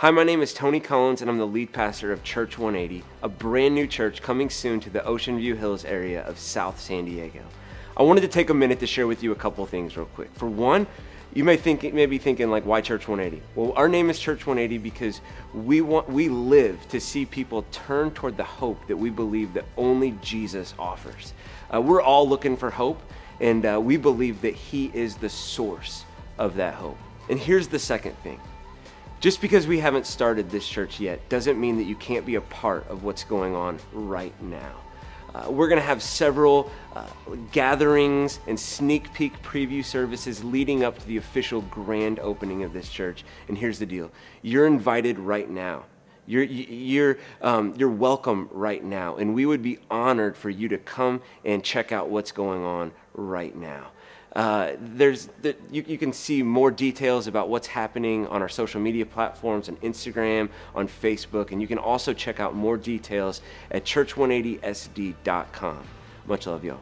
Hi, my name is Tony Collins, and I'm the lead pastor of Church 180, a brand new church coming soon to the Ocean View Hills area of South San Diego. I wanted to take a minute to share with you a couple things real quick. For one, you may think may be thinking like why church 180 well our name is church 180 because we want we live to see people turn toward the hope that we believe that only jesus offers uh, we're all looking for hope and uh, we believe that he is the source of that hope and here's the second thing just because we haven't started this church yet doesn't mean that you can't be a part of what's going on right now uh, we're going to have several uh, gatherings and sneak peek preview services leading up to the official grand opening of this church. And here's the deal you're invited right now. You're, you're, um, you're welcome right now. And we would be honored for you to come and check out what's going on right now. Uh, there's the, you, you, can see more details about what's happening on our social media platforms on Instagram, on Facebook, and you can also check out more details at church180sd.com. Much love, y'all.